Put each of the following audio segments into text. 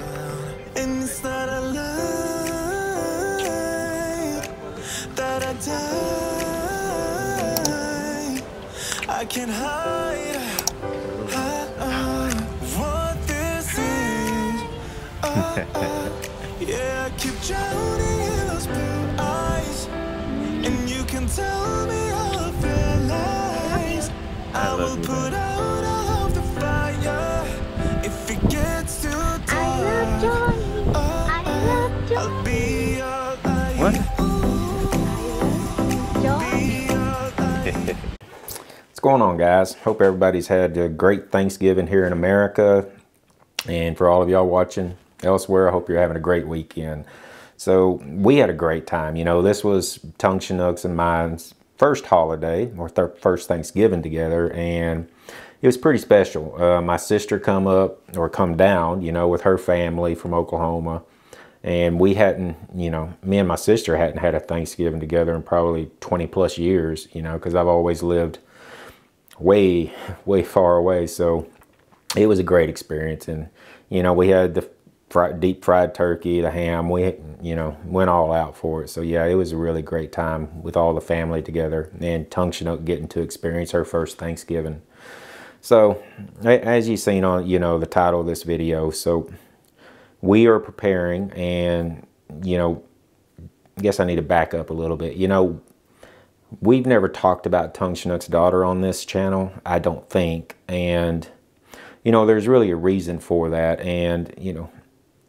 And it's not a lie that I die. I can't hide what this is. Yeah, I keep drowning in those blue eyes. And you can tell me all of your lies. I, will love you, put out What's going on, guys? Hope everybody's had a great Thanksgiving here in America. And for all of y'all watching elsewhere, I hope you're having a great weekend. So, we had a great time. You know, this was Tung Chinook's and mine's first holiday or th- first Thanksgiving together. And it was pretty special. Uh, my sister come up or come down, you know, with her family from Oklahoma. And we hadn't, you know, me and my sister hadn't had a Thanksgiving together in probably 20 plus years, you know, because I've always lived way, way far away. So it was a great experience. And, you know, we had the fried, deep fried turkey, the ham. We, you know, went all out for it. So, yeah, it was a really great time with all the family together and Tung Chinook getting to experience her first Thanksgiving. So, as you've seen on, you know, the title of this video, so we are preparing and, you know, I guess I need to back up a little bit. You know, we've never talked about Tung Chinook's daughter on this channel, I don't think. And, you know, there's really a reason for that. And, you know,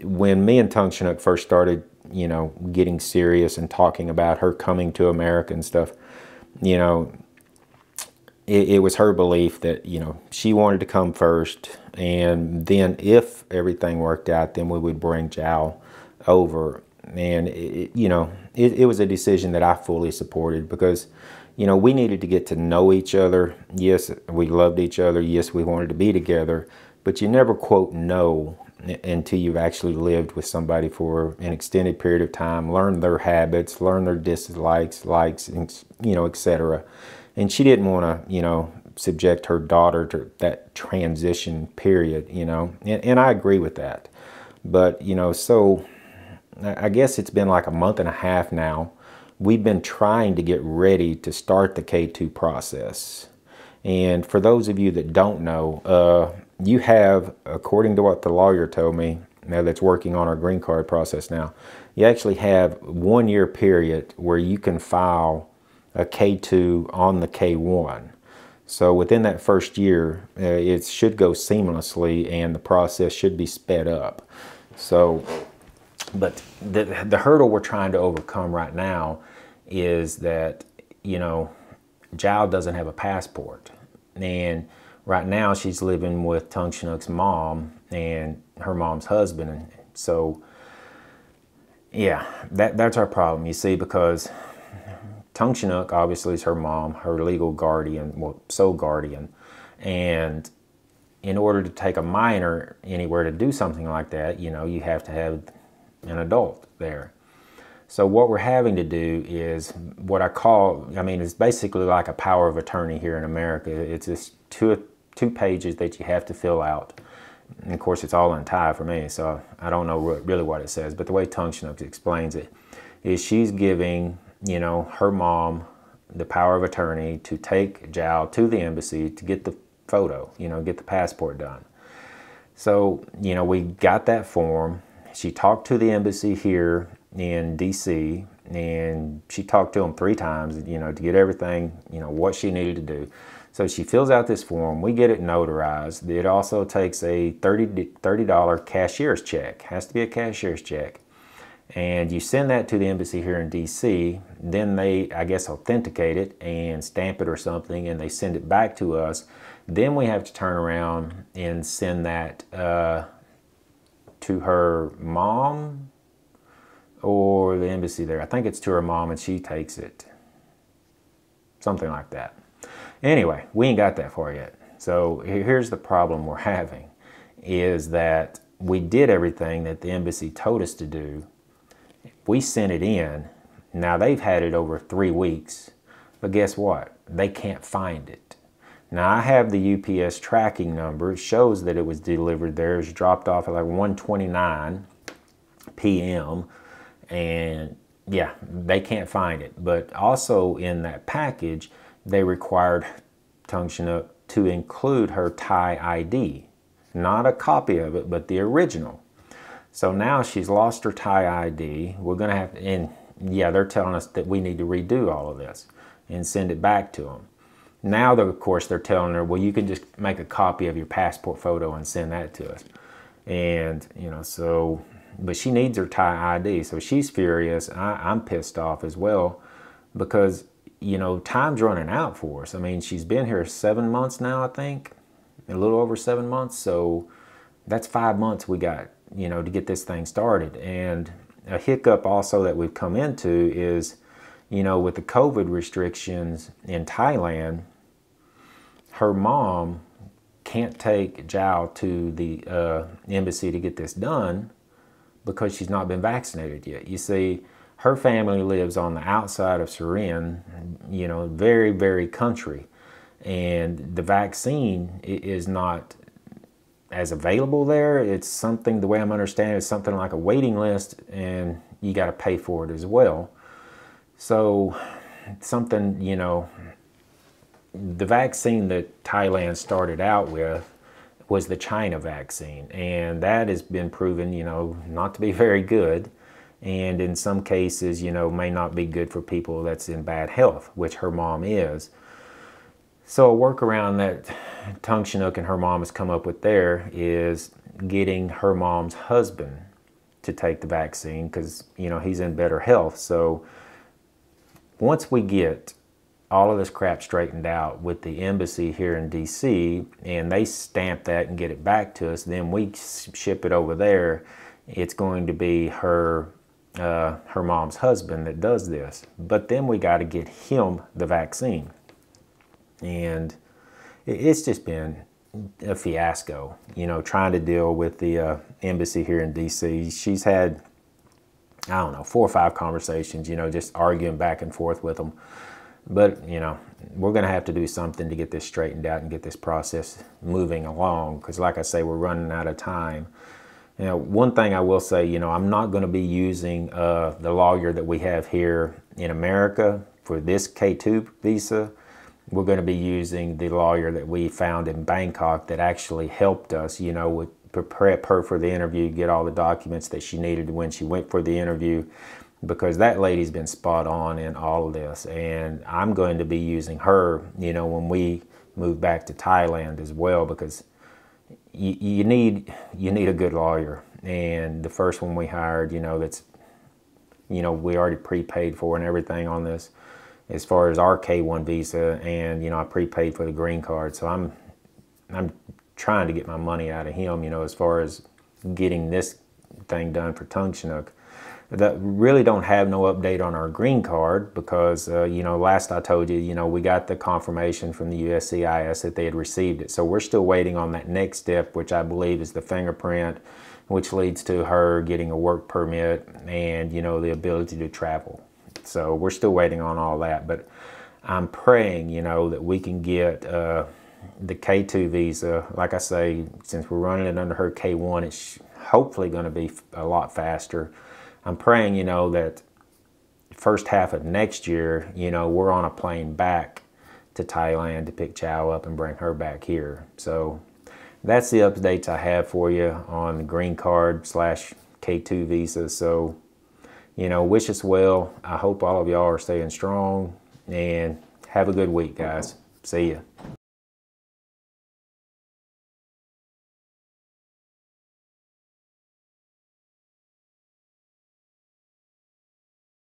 when me and Tung Chinook first started, you know, getting serious and talking about her coming to America and stuff, you know, it, it was her belief that, you know, she wanted to come first. And then if everything worked out, then we would bring Jao over. And, it, you know, it, it was a decision that I fully supported because, you know, we needed to get to know each other. Yes, we loved each other. Yes, we wanted to be together. But you never quote know until you've actually lived with somebody for an extended period of time, learn their habits, learn their dislikes, likes, and, you know, etc. And she didn't want to, you know, subject her daughter to that transition period, you know, and, and I agree with that. But, you know, so I guess it's been like a month and a half now. We've been trying to get ready to start the K2 process. And for those of you that don't know, uh, you have, according to what the lawyer told me, now that's working on our green card process now, you actually have one year period where you can file a K2 on the K1. So within that first year, uh, it should go seamlessly and the process should be sped up. So but the the hurdle we're trying to overcome right now is that you know Jao doesn't have a passport, and right now she's living with Tung Chinook's mom and her mom's husband, and so yeah, that that's our problem. You see, because Tung Chinook obviously is her mom, her legal guardian, well, sole guardian, and in order to take a minor anywhere to do something like that, you know, you have to have an adult there. So what we're having to do is what I call, I mean, it's basically like a power of attorney here in America. It's just two two pages that you have to fill out. And of course, it's all in Thai for me, so I don't know re- really what it says. But the way Tung Chinook explains it is she's giving, you know, her mom the power of attorney to take Jao to the embassy to get the photo, you know, get the passport done. So, you know, we got that form. She talked to the embassy here in DC and she talked to them three times, you know, to get everything, you know, what she needed to do. So she fills out this form. We get it notarized. It also takes a $30, $30 cashier's check. Has to be a cashier's check. And you send that to the embassy here in DC. Then they, I guess, authenticate it and stamp it or something, and they send it back to us. Then we have to turn around and send that uh, to her mom or the embassy there. I think it's to her mom, and she takes it. Something like that. Anyway, we ain't got that far yet. So here's the problem we're having is that we did everything that the embassy told us to do. We sent it in. Now they've had it over three weeks, but guess what? They can't find it. Now I have the UPS tracking number. It shows that it was delivered there. It was dropped off at like 1:29 p.m. and yeah, they can't find it. But also in that package, they required Tung Chinook to include her Thai ID, not a copy of it, but the original. So now she's lost her Thai ID. We're gonna have to, and yeah, they're telling us that we need to redo all of this and send it back to them. Now, of course, they're telling her, well, you can just make a copy of your passport photo and send that to us. And, you know, so, but she needs her Thai ID. So she's furious. I, I'm pissed off as well because, you know, time's running out for us. I mean, she's been here seven months now, I think, a little over seven months. So that's five months we got, you know, to get this thing started. And a hiccup also that we've come into is, you know, with the COVID restrictions in Thailand, her mom can't take Jao to the uh, embassy to get this done because she's not been vaccinated yet. You see, her family lives on the outside of Surin, you know, very, very country. And the vaccine is not as available there. It's something, the way I'm understanding it's something like a waiting list, and you got to pay for it as well. So, something, you know, the vaccine that Thailand started out with was the China vaccine, and that has been proven, you know, not to be very good, and in some cases, you know, may not be good for people that's in bad health, which her mom is. So a workaround that Tung Chinook and her mom has come up with there is getting her mom's husband to take the vaccine because you know he's in better health. So once we get all of this crap straightened out with the embassy here in DC and they stamp that and get it back to us, then we ship it over there. It's going to be her uh, her mom's husband that does this. But then we got to get him the vaccine. And it's just been a fiasco, you know, trying to deal with the uh, embassy here in DC. She's had, I don't know, four or five conversations, you know, just arguing back and forth with them. But, you know, we're going to have to do something to get this straightened out and get this process moving along because, like I say, we're running out of time. You know, one thing I will say, you know, I'm not going to be using uh, the lawyer that we have here in America for this K2 visa. We're going to be using the lawyer that we found in Bangkok that actually helped us, you know, with prep her for the interview, get all the documents that she needed when she went for the interview, because that lady's been spot on in all of this. And I'm going to be using her, you know, when we move back to Thailand as well, because you, you need you need a good lawyer. And the first one we hired, you know, that's you know we already prepaid for and everything on this, as far as our K1 visa, and you know I prepaid for the green card. So I'm I'm trying to get my money out of him, you know, as far as getting this thing done for Tung Chinook that really don't have no update on our green card because uh, you know last I told you you know we got the confirmation from the USCIS that they had received it. So we're still waiting on that next step which I believe is the fingerprint which leads to her getting a work permit and you know the ability to travel. So we're still waiting on all that. But I'm praying you know that we can get uh, the K2 visa. Like I say since we're running it under her K1 it's hopefully going to be a lot faster I'm praying, you know, that first half of next year, you know, we're on a plane back to Thailand to pick Jao up and bring her back here. So that's the updates I have for you on the green card slash K2 visa. So, you know, wish us well. I hope all of y'all are staying strong and have a good week, guys. See ya.